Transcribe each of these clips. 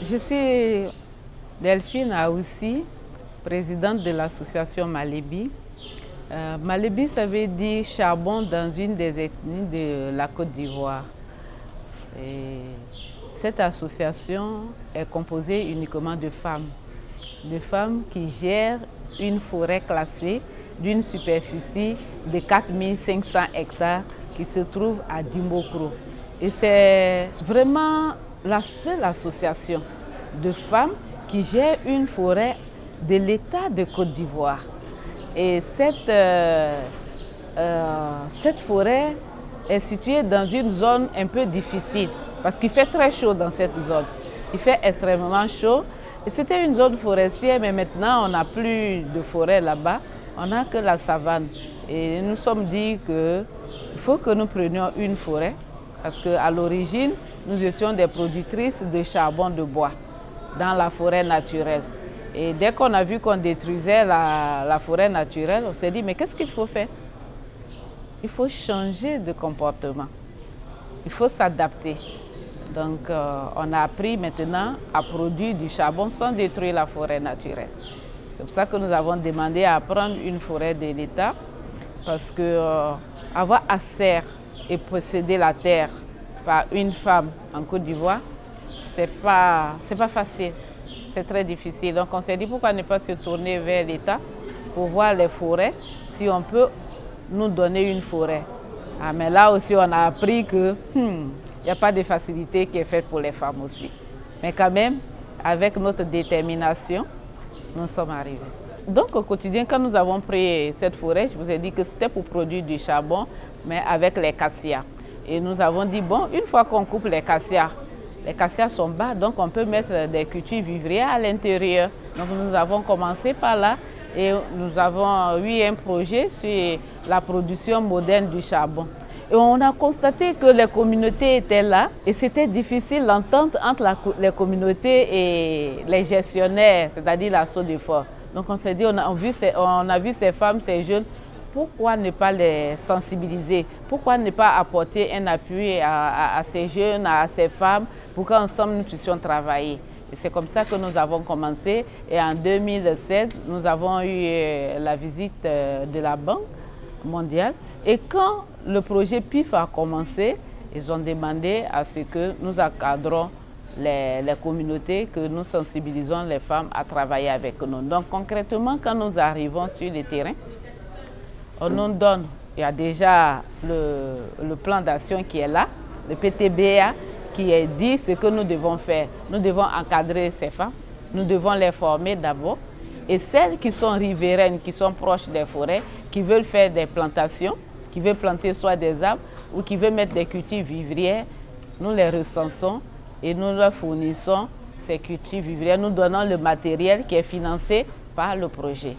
Je suis Delphine Aoussi, présidente de l'association Malibi. Euh, Malibi, ça veut dire charbon dans une des ethnies de la Côte d'Ivoire. Cette association est composée uniquement de femmes, de femmes qui gèrent une forêt classée d'une superficie de 4500 hectares qui se trouve à Dimbokro. Et c'est vraiment la seule association de femmes qui gère une forêt de l'État de Côte d'Ivoire. Et cette, euh, euh, cette forêt est située dans une zone un peu difficile parce qu'il fait très chaud dans cette zone. Il fait extrêmement chaud. C'était une zone forestière, mais maintenant on n'a plus de forêt là-bas. On n'a que la savane. Et nous sommes dit qu'il faut que nous prenions une forêt parce qu'à l'origine, nous étions des productrices de charbon de bois dans la forêt naturelle. Et dès qu'on a vu qu'on détruisait la, forêt naturelle, on s'est dit, mais qu'est-ce qu'il faut faire? Il faut changer de comportement. Il faut s'adapter. Donc, euh, on a appris maintenant à produire du charbon sans détruire la forêt naturelle. C'est pour ça que nous avons demandé à prendre une forêt de l'État, parce que euh, avoir à serre et posséder la terre par une femme en Côte d'Ivoire, ce n'est pas, pas facile. C'est très difficile. Donc on s'est dit pourquoi ne pas se tourner vers l'État pour voir les forêts, si on peut nous donner une forêt. Ah, mais là aussi, on a appris que hmm, il n'y a pas de facilité qui est faite pour les femmes aussi. Mais quand même, avec notre détermination, nous sommes arrivés. Donc au quotidien, quand nous avons pris cette forêt, je vous ai dit que c'était pour produire du charbon, mais avec les cassias. Et nous avons dit, bon, une fois qu'on coupe les cassias, les cassias sont bas, donc on peut mettre des cultures vivrières à l'intérieur. Donc nous avons commencé par là et nous avons eu un projet sur la production moderne du charbon. Et on a constaté que les communautés étaient là et c'était difficile l'entente entre les communautés et les gestionnaires, c'est-à-dire la de fort. Donc on s'est dit, on a vu ces femmes, ces jeunes, pourquoi ne pas les sensibiliser? Pourquoi ne pas apporter un appui à, ces jeunes, à ces femmes, pour qu'ensemble nous puissions travailler? C'est comme ça que nous avons commencé. Et en 2016, nous avons eu euh, la visite euh, de la Banque mondiale. Et quand le projet PIF a commencé, ils ont demandé à ce que nous encadrons les, communautés, que nous sensibilisons les femmes à travailler avec nous. Donc concrètement, quand nous arrivons sur le terrain, on nous donne, il y a déjà le, plan d'action qui est là, le PTBA, qui est dit ce que nous devons faire. Nous devons encadrer ces femmes, nous devons les former d'abord. Et celles qui sont riveraines, qui sont proches des forêts, qui veulent faire des plantations, qui veut planter soit des arbres ou qui veut mettre des cultures vivrières, nous les recensons et nous leur fournissons ces cultures vivrières. Nous donnons le matériel qui est financé par le projet.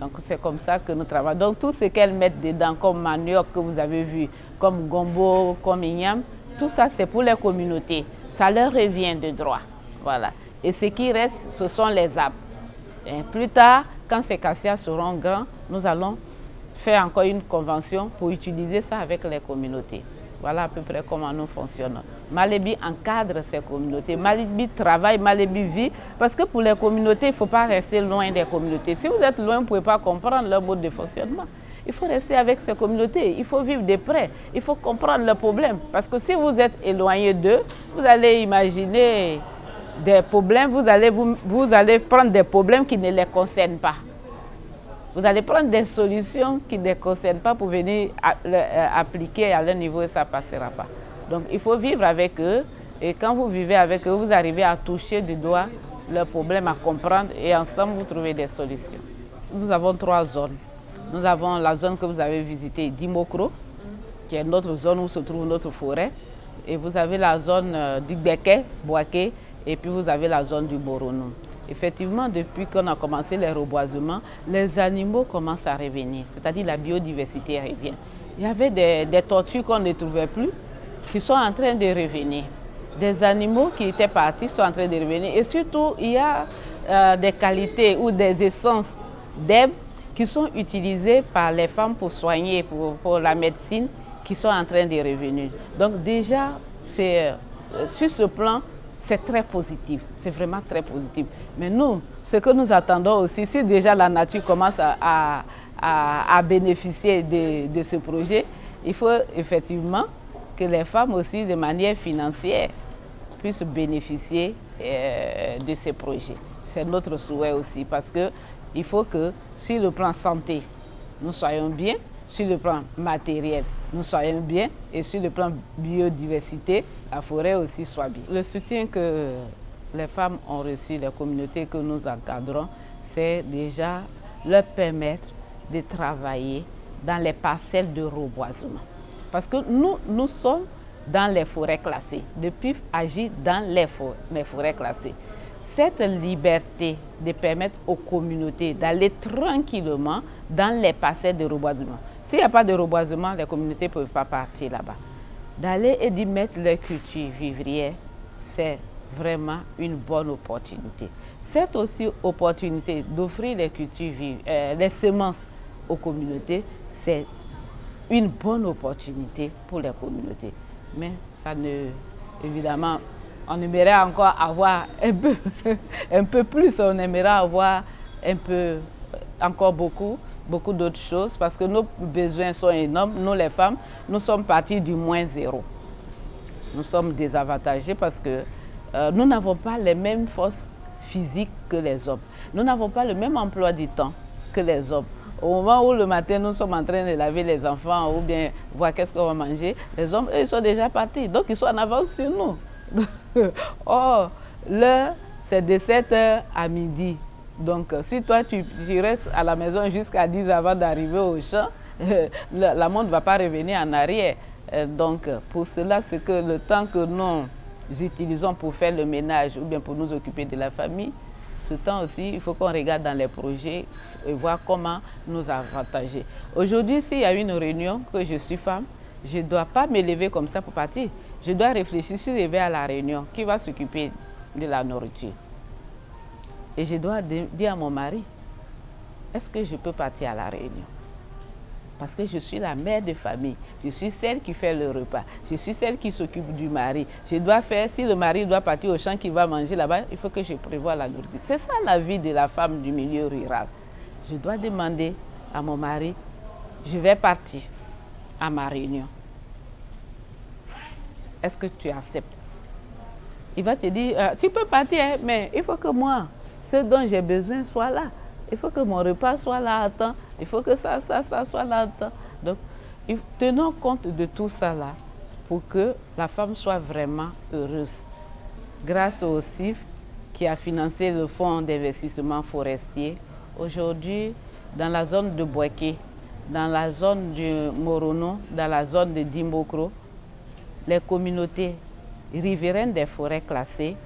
Donc c'est comme ça que nous travaillons. Donc tout ce qu'elles mettent dedans, comme manioc que vous avez vu, comme gombo, comme igname, tout ça c'est pour les communautés. Ça leur revient de droit. Voilà. Et ce qui reste, ce sont les arbres. Et plus tard, quand ces cassias seront grands, nous allons faire encore une convention pour utiliser ça avec les communautés. Voilà à peu près comment nous fonctionnons. Malibi encadre ces communautés. Malibi travaille, Malibi vit. Parce que pour les communautés, il ne faut pas rester loin des communautés. Si vous êtes loin, vous ne pouvez pas comprendre leur mode de fonctionnement. Il faut rester avec ces communautés. Il faut vivre de près. Il faut comprendre leurs problèmes. Parce que si vous êtes éloigné d'eux, vous allez imaginer des problèmes. Vous allez, vous, vous allez prendre des problèmes qui ne les concernent pas. Vous allez prendre des solutions qui ne concernent pas pour venir euh, appliquer à leur niveau et ça ne passera pas. Donc il faut vivre avec eux et quand vous vivez avec eux, vous arrivez à toucher du doigt leurs problèmes, à comprendre et ensemble vous trouvez des solutions. Nous avons trois zones. Nous avons la zone que vous avez visitée, Dimokro, qui est notre zone où se trouve notre forêt. Et vous avez la zone euh, du Beke, Boaké, et puis vous avez la zone du Boronou. Effectivement, depuis qu'on a commencé les reboisements, les animaux commencent à revenir, c'est-à-dire la biodiversité revient. Il y avait des, tortues qu'on ne trouvait plus qui sont en train de revenir. Des animaux qui étaient partis sont en train de revenir. Et surtout, il y a euh, des qualités ou des essences d'herbe qui sont utilisées par les femmes pour soigner, pour, pour, la médecine, qui sont en train de revenir. Donc déjà, c'est euh, sur ce plan, c'est très positif, c'est vraiment très positif. Mais nous, ce que nous attendons aussi, si déjà la nature commence à, bénéficier de, de, ce projet, il faut effectivement que les femmes aussi, de manière financière, puissent bénéficier euh, de ces projets. C'est notre souhait aussi parce qu'il faut que sur le plan santé, nous soyons bien, sur le plan matériel, nous soyons bien et sur le plan biodiversité, la forêt aussi soit bien. Le soutien que les femmes ont reçu, les communautés que nous encadrons, c'est déjà leur permettre de travailler dans les parcelles de reboisement. Parce que nous, nous sommes dans les forêts classées. Depuis agir dans les les forêts classées. Cette liberté de permettre aux communautés d'aller tranquillement dans les parcelles de reboisement. S'il n'y a pas de reboisement, les communautés ne peuvent pas partir là-bas. D'aller et d'y mettre leur culture vivrière, c'est vraiment une bonne opportunité. Cette aussi opportunité d'offrir les cultures euh, les semences aux communautés, c'est une bonne opportunité pour les communautés. Mais ça ne, évidemment, on aimerait encore avoir un peu, un peu plus, on aimerait avoir un peu, encore beaucoup, beaucoup d'autres choses parce que nos besoins sont énormes. Nous, les femmes, nous sommes partis du moins zéro. Nous sommes désavantagés parce que euh, nous n'avons pas les mêmes forces physiques que les hommes. Nous n'avons pas le même emploi du temps que les hommes. Au moment où le matin, nous sommes en train de laver les enfants ou bien voir qu'est-ce qu'on va manger, les hommes, eux, ils sont déjà partis. Donc, ils sont en avance sur nous. Or, l'heure, c'est de 7h à midi. Donc, si toi, tu, restes à la maison jusqu'à 10 avant d'arriver au champ, la monde ne va pas revenir en arrière. Euh, donc, pour cela, c'est que le temps que nous utilisons pour faire le ménage ou bien pour nous occuper de la famille, ce temps aussi, il faut qu'on regarde dans les projets et voir comment nous avantager. Aujourd'hui, s'il y a une réunion, que je suis femme, je ne dois pas me lever comme ça pour partir. Je dois réfléchir si je vais à la réunion, qui va s'occuper de la nourriture? Et je dois dire à mon mari, est-ce que je peux partir à la réunion? Parce que je suis la mère de famille. Je suis celle qui fait le repas. Je suis celle qui s'occupe du mari. Je dois faire, si le mari doit partir au champ qui va manger là-bas, il faut que je prévoie la nourriture. C'est ça la vie de la femme du milieu rural. Je dois demander à mon mari, je vais partir à ma réunion. Est-ce que tu acceptes? Il va te dire, euh, tu peux partir, hein, mais il faut que moi, ce dont j'ai besoin soit là. Il faut que mon repas soit là à temps. Il faut que ça, ça, ça soit là à temps. Donc, tenons compte de tout ça là pour que la femme soit vraiment heureuse. Grâce au CIF qui a financé le fonds d'investissement forestier, aujourd'hui, dans la zone de Boaké, dans la zone du Morono, dans la zone de Dimbokro, les communautés riveraines des forêts classées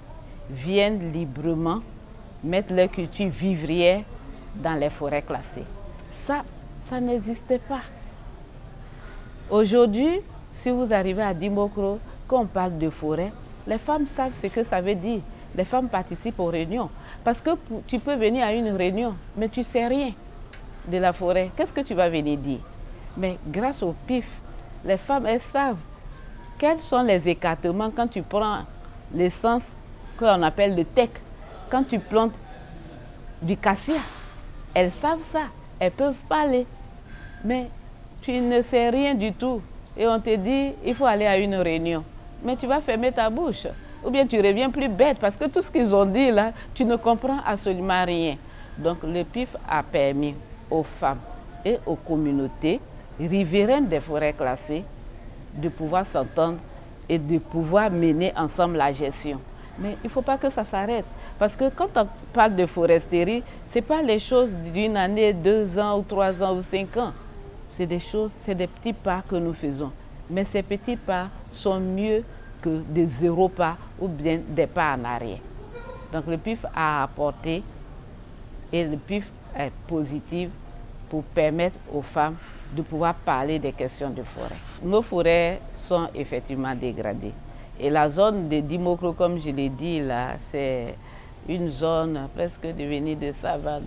viennent librement mettre leur culture vivrière dans les forêts classées. Ça, ça n'existait pas. Aujourd'hui, si vous arrivez à Dimokro, quand on parle de forêt, les femmes savent ce que ça veut dire. Les femmes participent aux réunions. Parce que tu peux venir à une réunion, mais tu ne sais rien de la forêt. Qu'est-ce que tu vas venir dire? Mais grâce au PIF, les femmes, elles savent quels sont les écartements quand tu prends l'essence qu'on appelle le tech, quand tu plantes du cassia. Elles savent ça, elles peuvent parler. Mais tu ne sais rien du tout. Et on te dit, il faut aller à une réunion. Mais tu vas fermer ta bouche. Ou bien tu reviens plus bête parce que tout ce qu'ils ont dit là, tu ne comprends absolument rien. Donc le PIF a permis aux femmes et aux communautés riveraines des forêts classées de pouvoir s'entendre et de pouvoir mener ensemble la gestion. Mais il ne faut pas que ça s'arrête. Parce que quand on parle de foresterie, ce n'est pas les choses d'une année, deux ans ou trois ans ou cinq ans. C'est des choses, c'est des petits pas que nous faisons. Mais ces petits pas sont mieux que des zéro pas ou bien des pas en arrière. Donc le PIF a apporté et le PIF est positif pour permettre aux femmes de pouvoir parler des questions de forêt. Nos forêts sont effectivement dégradées. Et la zone de Dimokro, comme je l'ai dit là, c'est une zone presque devenue de savane.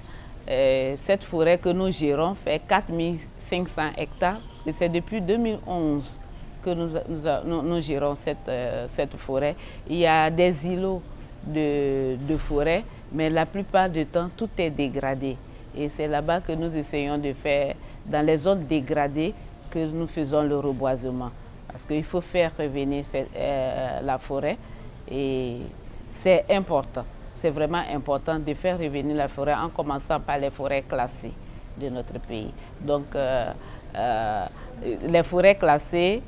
cette forêt que nous gérons fait 4500 hectares et c'est depuis 2011 que nous, gérons cette, cette, forêt. Il y a des îlots de, de forêt, mais la plupart du temps, tout est dégradé. Et c'est là-bas que nous essayons de faire, dans les zones dégradées, que nous faisons le reboisement. Parce qu'il faut faire revenir euh, la forêt et c'est important. C'est vraiment important de faire revenir la forêt en commençant par les forêts classées de notre pays. Donc, euh, euh, les forêts classées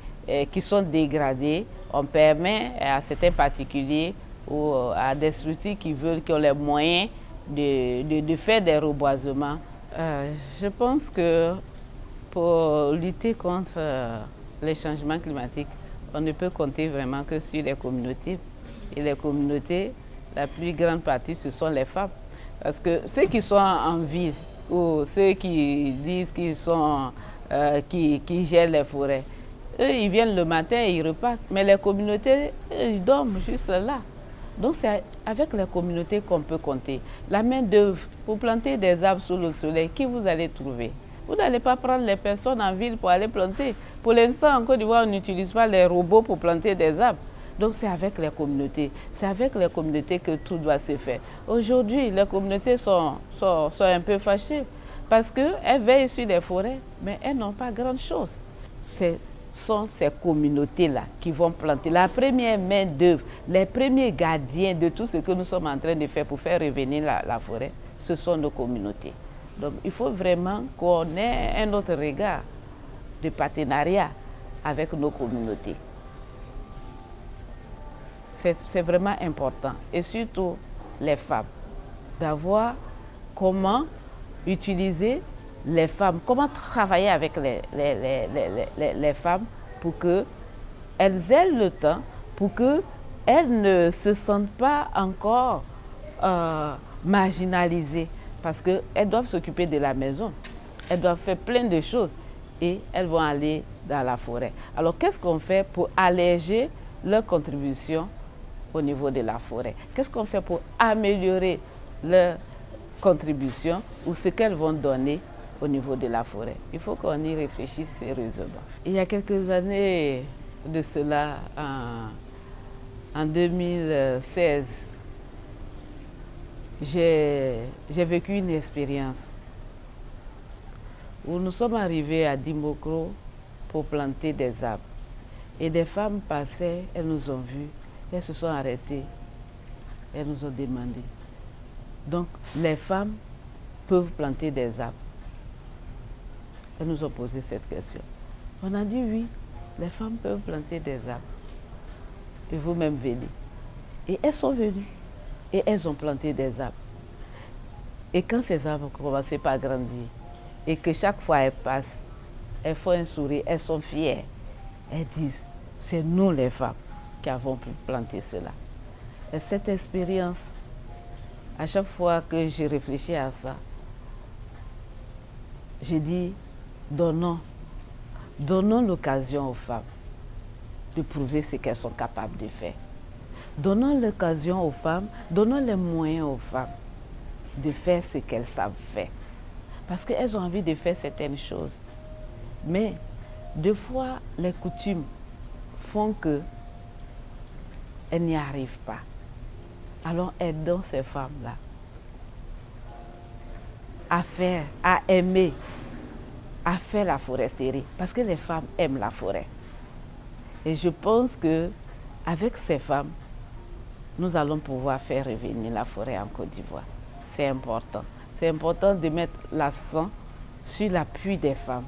qui sont dégradées, on permet à certains particuliers ou à des structures qui veulent, qui ont les moyens de, de, faire des reboisements. Euh, je pense que pour lutter contre euh, les changements climatiques, on ne peut compter vraiment que sur les communautés. Et les communautés, la plus grande partie, ce sont les femmes. Parce que ceux qui sont en ville ou ceux qui disent qu'ils sont, euh, qui, qui gèrent les forêts, eux, ils viennent le matin et ils repartent. Mais les communautés, ils dorment juste là. Donc c'est avec la communauté qu'on peut compter. La main d'œuvre pour planter des arbres sous le soleil, qui vous allez trouver? Vous n'allez pas prendre les personnes en ville pour aller planter. Pour l'instant, en Côte d'Ivoire, on n'utilise pas les robots pour planter des arbres. Donc c'est avec les communautés, c'est avec les communautés que tout doit se faire. Aujourd'hui, les communautés sont, sont, sont un peu fâchées parce qu'elles veillent sur les forêts, mais elles n'ont pas grand-chose. C'est sont ces communautés-là qui vont planter. La première main d'œuvre, les premiers gardiens de tout ce que nous sommes en train de faire pour faire revenir la, forêt, ce sont nos communautés. Donc il faut vraiment qu'on ait un autre regard de partenariat avec nos communautés. C'est vraiment important. Et surtout les femmes, d'avoir comment utiliser les femmes, comment travailler avec les, les, femmes pour qu'elles aient le temps, pour qu'elles ne se sentent pas encore euh, marginalisées, parce qu'elles doivent s'occuper de la maison, elles doivent faire plein de choses et elles vont aller dans la forêt. Alors qu'est-ce qu'on fait pour alléger leur contribution au niveau de la forêt Qu'est-ce qu'on fait pour améliorer leur contribution ou ce qu'elles vont donner au niveau de la forêt? Il faut qu'on y réfléchisse sérieusement. Il y a quelques années de cela, en, 2016, j'ai vécu une expérience où nous sommes arrivés à Dimokro pour planter des arbres. Et des femmes passaient, elles nous ont vus, elles se sont arrêtées, elles nous ont demandé. Donc les femmes peuvent planter des arbres. Elles nous ont posé cette question. On a dit oui, les femmes peuvent planter des arbres. Et vous-même venez. Et elles sont venues. Et elles ont planté des arbres. Et quand ces arbres ont commencé par grandir, et que chaque fois elles passent, elles font un sourire, elles sont fières. Elles disent, c'est nous les femmes qui avons planter cela. Et cette expérience, à chaque fois que j'ai réfléchi à ça, j'ai dit, donnons, donnons l'occasion aux femmes de prouver ce qu'elles sont capables de faire. Donnons l'occasion aux femmes, donnons les moyens aux femmes de faire ce qu'elles savent faire. Parce qu'elles ont envie de faire certaines choses. Mais deux fois, les coutumes font que elles n'y arrivent pas. Alors aidons ces femmes-là à faire, à aimer, à faire la foresterie parce que les femmes aiment la forêt. Et je pense que avec ces femmes, nous allons pouvoir faire revenir la forêt en Côte d'Ivoire. C'est important. C'est important de mettre l'accent sur l'appui des femmes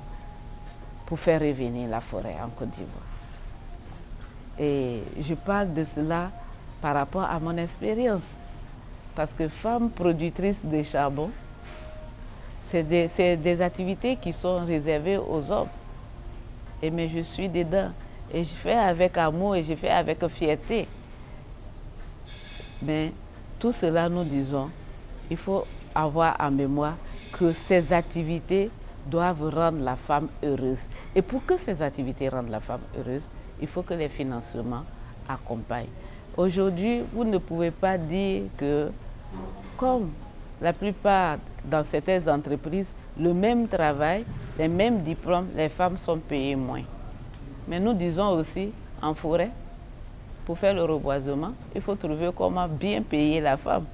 pour faire revenir la forêt en Côte d'Ivoire. Et je parle de cela par rapport à mon expérience. Parce que femme productrice de charbon, c'est des, activités qui sont réservées aux hommes. Et mais je suis dedans. Et je fais avec amour et je fais avec fierté. Mais tout cela, nous disons, il faut avoir en mémoire que ces activités doivent rendre la femme heureuse. Et pour que ces activités rendent la femme heureuse, il faut que les financements accompagnent. Aujourd'hui, vous ne pouvez pas dire que, comme la plupart dans certaines entreprises, le même travail, les mêmes diplômes, les femmes sont payées moins. Mais nous disons aussi, en forêt, pour faire le reboisement, il faut trouver comment bien payer la femme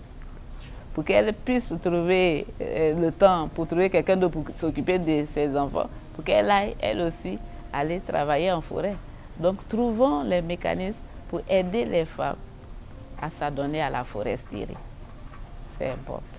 pour qu'elle puisse trouver euh, le temps, pour trouver quelqu'un pour s'occuper de ses enfants, pour qu'elle aille, elle aussi, aller travailler en forêt. Donc, trouvons les mécanismes pour aider les femmes à s'adonner à la foresterie. C'est important.